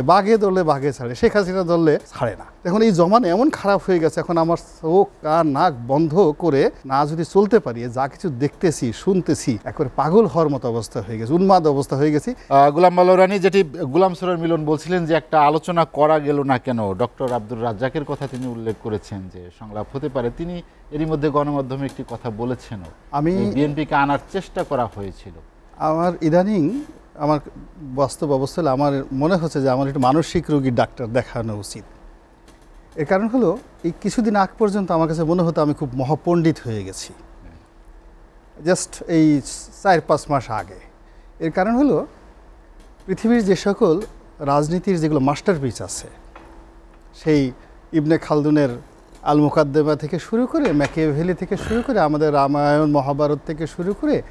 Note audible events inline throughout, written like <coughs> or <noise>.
বাঘে ধরলে বাঘে ছাড়ে শেখ হাসিনা ধরলে ছাড়ে না। এখন এই জমান এমন খারাপ হয়ে গেছে এখন আমার চোখ আর নাক বন্ধ করে না যদি চলতে পারি যা কিছু দেখতেছি শুনতেছি একবার পাগল হওয়ার মতো অবস্থা হয়ে গেছে উন্মাদ অবস্থা হয়ে গেছি। গুলাম মালরানি যেটি গুলাম সরার মিলন বলছিলেন যে একটা আলোচনা করা গেল না কেন? ডক্টর আব্দুর রাজ্জাকের কথা তিনি উল্লেখ করেছেন যে সংলাপ হতে পারে। তিনি এরই মধ্যে গণমাধ্যমে একটি কথা বলেছেনও। আমি বিএনপিকে আনার চেষ্টা করা হয়েছিল। আমার ইদানিং আমার বাস্তব অবস্থা আমার মনে হচ্ছে যে আমার একটু মানসিক রোগীর ডাক্তার দেখানো উচিত। এর কারণ হলো, এই কিছুদিন আগ পর্যন্ত আমার কাছে মনে হতো আমি খুব মহাপণ্ডিত হয়ে গেছি। জাস্ট এই চার পাঁচ মাস আগে। এর কারণ হলো, পৃথিবীর যে সকল রাজনীতির যেগুলো মাস্টারপিস আছে, সেই ইবনে খালদুনের আল মুকাদ্দেমা থেকে শুরু করে, ম্যাকিয়াভেলি থেকে শুরু করে, আমাদের রামায়ণ, মহাভারত থেকে শুরু করে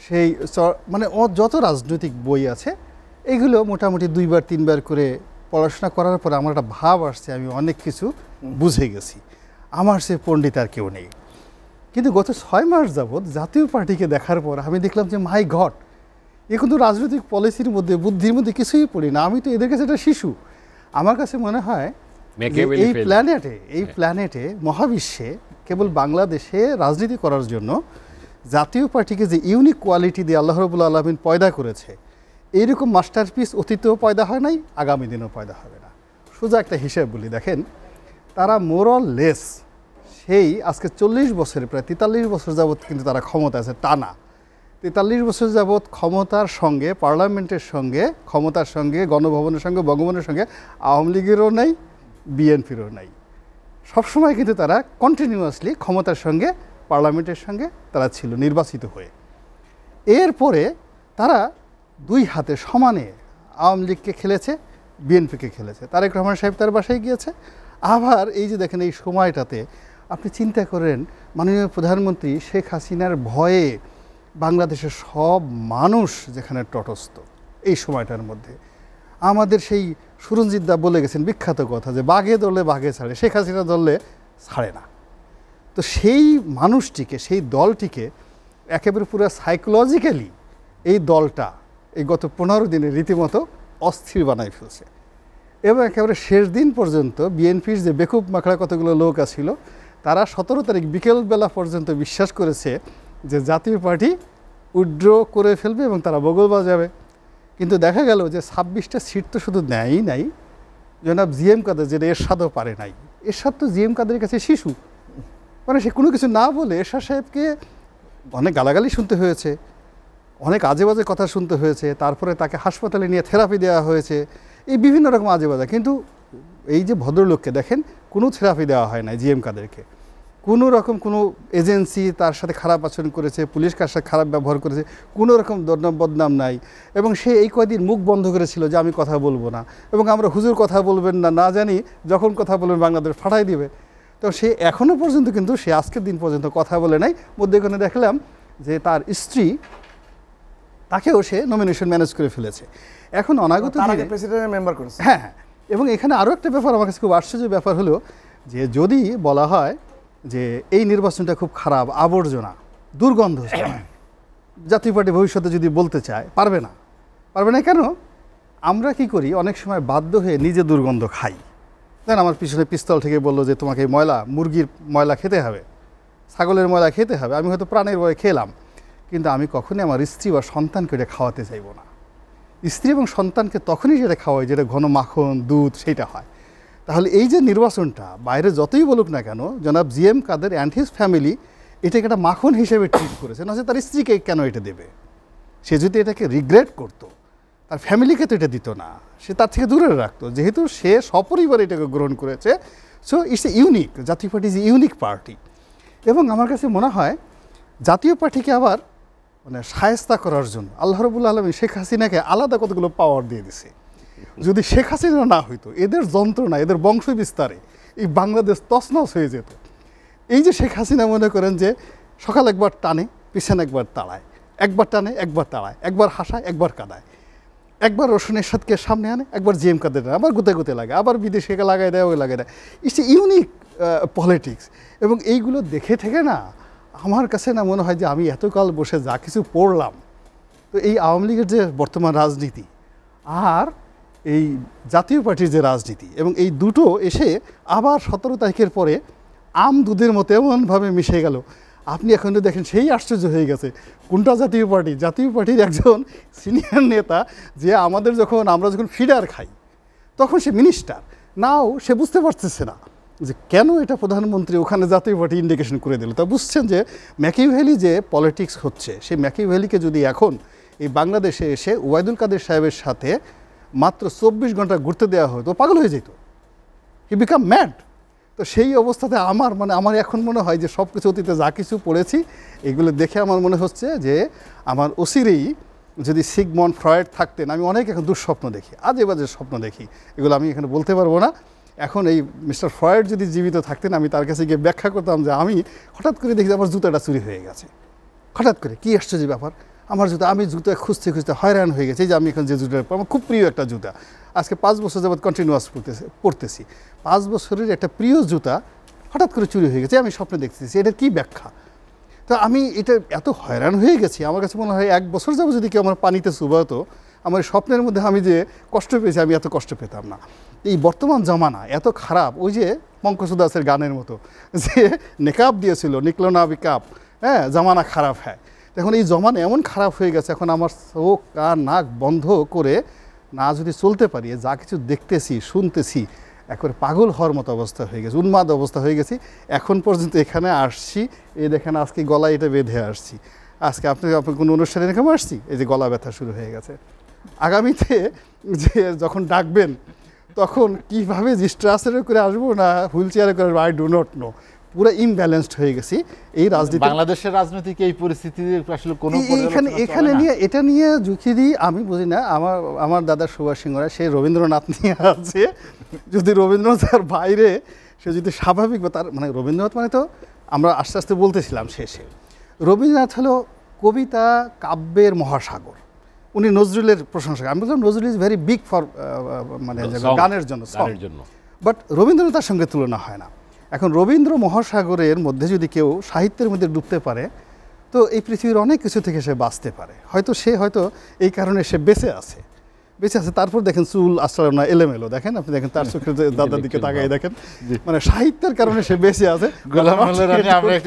সেই চ- মানে ও যত রাজনৈতিক বই আছে এগুলো মোটামুটি দুইবার তিনবার করে পড়াশোনা করার পরে আমার একটা ভাব আসছে আমি অনেক কিছু বুঝে গেছি। আমার সে পণ্ডিত আর কেউ নেই। কিন্তু গত ছয় মাস যাবৎ জাতীয় পার্টিকে দেখার পর আমি দেখলাম যে মাই ঘট এ কিন্তু রাজনৈতিক পলিসির মধ্যে বুদ্ধির মধ্যে কিছুই পড়ি না। আমি তো এদের কাছে একটা শিশু। আমার কাছে মনে হয় এই প্ল্যানেটে এই প্ল্যানেটে মহাবিশ্বে কেবল বাংলাদেশে রাজনীতি করার জন্য জাতীয় পার্টিকে যে ইউনিক কোয়ালিটি দিয়ে আল্লাহ রবুল আলমিন পয়দা করেছে, এইরকম মাস্টারপিস অতীতেও পয়দা হয় নাই, আগামী দিনেও পয়দা হবে না। সোজা একটা হিসেব বলি, দেখেন, তারা মোরল লেস সেই আজকে চল্লিশ বছরে, প্রায় তেতাল্লিশ বছর যাবৎ কিন্তু তারা ক্ষমতা আছে, টানা। তেতাল্লিশ বছর যাবৎ ক্ষমতার সঙ্গে, পার্লামেন্টের সঙ্গে, ক্ষমতার সঙ্গে, গণভবনের সঙ্গে, বঙ্গভবনের সঙ্গে আওয়ামী লীগেরও নাই, বিএনপিরও নাই। সবসময় কিন্তু তারা কন্টিনিউয়াসলি ক্ষমতার সঙ্গে পার্লামেন্টের সঙ্গে তারা ছিল নির্বাচিত হয়ে। এরপরে তারা দুই হাতে সমানে আওয়ামী লীগকে খেলেছে, বিএনপিকে খেলেছে। তারেক রহমান সাহেব তার বাসায় গিয়েছে। আবার এই যে দেখেন এই সময়টাতে আপনি চিন্তা করেন, মাননীয় প্রধানমন্ত্রী শেখ হাসিনার ভয়ে বাংলাদেশের সব মানুষ যেখানে তটস্থ এই সময়টার মধ্যে। আমাদের সেই সুরঞ্জিত দা বলে গেছেন বিখ্যাত কথা যে বাঘে দলে বাঘে ছাড়ে, শেখ হাসিনা ধরলে ছাড়ে না। তো সেই মানুষটিকে, সেই দলটিকে একেবারে পুরো সাইকোলজিক্যালি এই দলটা এই গত পনেরো দিনে রীতিমতো অস্থির বানাই ফেলছে। এবং একেবারে শেষ দিন পর্যন্ত বিএনপির যে বেকুব মাখড়া কতগুলো লোক আছিল, তারা সতেরো তারিখ বিকেলবেলা পর্যন্ত বিশ্বাস করেছে যে জাতীয় পার্টি উইড্র করে ফেলবে এবং তারা বগল বাজাবে। কিন্তু দেখা গেল যে ছাব্বিশটা সিট তো শুধু নেয়ই নাই। জনাব জিএম কাদের, যেটা এরশাদও পারে নাই। এরশাদ তো জিএম কাদের কাছে শিশু। মানে সে কোনো কিছু না বলে এরশাদ সাহেবকে অনেক গালাগালি শুনতে হয়েছে, অনেক আজে বাজে কথা শুনতে হয়েছে, তারপরে তাকে হাসপাতালে নিয়ে থেরাপি দেওয়া হয়েছে, এই বিভিন্ন রকম আজে বাজে কিন্তু এই যে ভদ্রলোককে দেখেন, কোনো থেরাপি দেওয়া হয় না জিএম কাদেরকে। কোনো রকম কোনো এজেন্সি তার সাথে খারাপ আচরণ করেছে, পুলিশ কার সাথে খারাপ ব্যবহার করেছে, কোনো রকম বদনাম নাই। এবং সে এই কয়দিন মুখ বন্ধ করেছিল যে আমি কথা বলব না। এবং আমরা হুজুর কথা বলবেন না না জানি যখন কথা বলবেন বাংলাদেশ ফাটাই দিবে। তো সে এখনও পর্যন্ত কিন্তু সে আজকের দিন পর্যন্ত কথা বলে নাই। মধ্যেখানে দেখলাম যে তার স্ত্রী তাকেও সে নমিনেশন ম্যানেজ করে ফেলেছে। এখন অনাগত প্রেসিডেন্টের মেম্বার করেছে। হ্যাঁ হ্যাঁ। এবং এখানে আরও একটা ব্যাপার আমার কাছে খুব আশ্চর্য ব্যাপার হলো যে যদি বলা হয় যে এই নির্বাচনটা খুব খারাপ আবর্জনা দুর্গন্ধ <coughs> জাতীয় পার্টি ভবিষ্যতে যদি বলতে চায় পারবে না। পারবে না কেন? আমরা কি করি? অনেক সময় বাধ্য হয়ে নিজে দুর্গন্ধ খাই। দেন আমার পিছনে পিস্তল থেকে বলল যে, তোমাকে ময়লা, মুরগির ময়লা খেতে হবে, ছাগলের ময়লা খেতে হবে। আমি হয়তো প্রাণের ভয়ে খেলাম, কিন্তু আমি কখনই আমার স্ত্রী বা সন্তানকে এটা খাওয়াতে চাইব না। স্ত্রী এবং সন্তানকে তখনই যেটা খাওয়াই যেটা ঘন মাখন, দুধ, সেইটা হয়। তাহলে এই যে নির্বাচনটা, বাইরে যতই বলুক না কেন, জনাব G M Quader and his family এটাকে একটা মাখন হিসেবে ট্রিট করেছে। না তার স্ত্রীকে কেন এটা দেবে? সে যদি এটাকে রিগ্রেট করতো তার ফ্যামিলিকে তো এটা দিত না, সে তার থেকে দূরে রাখতো। যেহেতু সে সপরিবারে এটাকে গ্রহণ করেছে so it's a unique Jatiya party is unique party এবং আমার কাছে মনে হয়, জাতীয় পার্টিকে আবার মানে সায়স্তা করার জন্য, আল্লাহ রবুল্লা আলমী শেখ হাসিনাকে আলাদা কতগুলো পাওয়ার দিয়ে দিছে। যদি শেখ হাসিনা না হইতো, এদের যন্ত্রণা, এদের বংশ বিস্তারে এই বাংলাদেশ তছনছ হয়ে যেত। এই যে শেখ হাসিনা মনে করেন যে, সকাল একবার টানে, পিছনে একবার তাড়ায়। একবার টানে, একবার তাড়ায়। একবার হাসায়, একবার কাদায়। একবার রসুন এরশাদকে সামনে আনে, একবার জিএম কাদের আবার গুতে গুতে লাগে, আবার বিদেশিকে লাগাই দেয়, ওই লাগাই দেয়। ইটস ইউনিক পলিটিক্স এবং এইগুলো দেখে থেকে না, আমার কাছে না মনে হয় যে আমি এতকাল বসে যা কিছু পড়লাম, তো এই আওয়ামী লীগের যে বর্তমান রাজনীতি আর এই জাতীয় পার্টির যে রাজনীতি এবং এই দুটো এসে আবার সতেরো তারিখের পরে আম দুধের মতো এমনভাবে মিশে গেল আপনি এখন তো দেখেন সেই আশ্চর্য হয়ে গেছে। কোনটা জাতীয় পার্টি? জাতীয় পার্টির একজন সিনিয়র নেতা যে আমাদের যখন, আমরা যখন ফিডার খাই, তখন সে মিনিস্টার। নাও, সে বুঝতে পারতেছে না যে কেন এটা প্রধানমন্ত্রী ওখানে জাতীয় পার্টি ইন্ডিকেশন করে দিল। তা বুঝছেন যে ম্যাকিভ্যালি যে পলিটিক্স হচ্ছে, সেই ম্যাকিভ্যালিকে যদি এখন এই বাংলাদেশে এসে ওয়াইদুল কাদের সাহেবের সাথে মাত্র চব্বিশ ঘণ্টা ঘুরতে দেওয়া হতো পাগল হয়ে যেত। হি বিকাম ম্যাড তো সেই অবস্থাতে আমার মানে আমার এখন মনে হয় যে সব কিছু অতীতে যা কিছু পড়েছি, এগুলো দেখে আমার মনে হচ্ছে যে আমার অসিরেই যদি সিগমন ফ্রয়েড থাকতেন, আমি অনেক এখন দুঃস্বপ্ন দেখি আজে বাজে স্বপ্ন দেখি, এগুলো আমি এখানে বলতে পারব না। এখন এই মিস্টার ফ্রয়েড যদি জীবিত থাকতেন, আমি তার কাছে গিয়ে ব্যাখ্যা করতাম যে আমি হঠাৎ করে দেখি আমার জুতাটা চুরি হয়ে গেছে। হঠাৎ করে, কী আশ্চর্য ব্যাপার। আমার জুতা, আমি জুতা খুঁজতে খুঁজতে হয়রান হয়ে গেছি। যে আমি এখন যে জুতা আমার খুব প্রিয় একটা জুতা। আজকে পাঁচ বছর যাবৎ কন্টিনিউয়াস পড়তেছি পড়তেছি। পাঁচ বছরের একটা প্রিয় জুতা হঠাৎ করে চুরি হয়ে গেছে, আমি স্বপ্নে দেখতেছি, এটার কী ব্যাখ্যা? তো আমি এটা এত হয়রান হয়ে গেছি, আমার কাছে মনে হয় এক বছর যাব যদি কেউ আমার পানিতে চুবাতো আমার স্বপ্নের মধ্যে আমি যে কষ্ট পেয়েছি, আমি এত কষ্ট পেতাম না। এই বর্তমান জমানা এত খারাপ, ওই যে পঙ্কজ দাসের গানের মতো, যে নেকাব দিয়েছিল নিকলো না বিকাপ হ্যাঁ জামানা খারাপ হ্যাঁ। এখন এই জমানা এমন খারাপ হয়ে গেছে, এখন আমার চোখ কান নাক বন্ধ করে না যদি চলতে পারি, যা কিছু দেখতেছি, শুনতেছি, একবারে পাগল হওয়ার মতো অবস্থা হয়ে গেছে, উন্মাদ অবস্থা হয়ে গেছি। এখন পর্যন্ত এখানে আসছি, এই দেখেন আজকে গলায় এটা বেঁধে আসছি। আজকে আপনি আপনি কোনো অনুষ্ঠানে এরকম আসছি? এই যে গলা ব্যথা শুরু হয়ে গেছে। আগামীতে যে যখন ডাকবেন, তখন কীভাবে স্ট্রাসের করে আসব না, হুইল চেয়ারে করে আসব আই ডো নট নো পুরো ইমব্যালেন্সড হয়ে গেছি। এই রাজনীতি বাংলাদেশের রাজনৈতিক এই পরিস্থিতি আসলে কোনো এখানে এখানে নিয়ে এটা নিয়ে ঝুঁকি দিই আমি বুঝি না। আমার আমার দাদা সুভাষ সিংহরা সে রবীন্দ্রনাথ নিয়ে আছে। যদি রবীন্দ্রনাথের বাইরে সে যদি স্বাভাবিক বা তার মানে রবীন্দ্রনাথ মানে তো আমরা আস্তে আস্তে বলতেছিলাম শেষে। রবীন্দ্রনাথ হলো কবিতা কাব্যের মহাসাগর। উনি নজরুলের প্রশংসক। আমি বললাম Nazrul is very big for মানে গানের জন্য song। গানের জন্য। বাট রবীন্দ্রনাথের সঙ্গে তুলনা হয় না। এখন রবীন্দ্র মহাসাগরের মধ্যে যদি কেউ সাহিত্যের মধ্যে ডুবতে পারে তো এই পৃথিবীর অনেক কিছু থেকে সে বাঁচতে পারে। হয়তো সে হয়তো এই কারণে সে বেঁচে আছে। বেঁচে আছে তারপর দেখেন চুল আশ্রয় না এলোমেলো। দেখেন আপনি দেখেন তার চোখের দাদার দিকে <laughs> তাকাই দেখেন। মানে সাহিত্যের কারণে সে বেঁচে আছে। গোলাম আমরা <laughs> একটু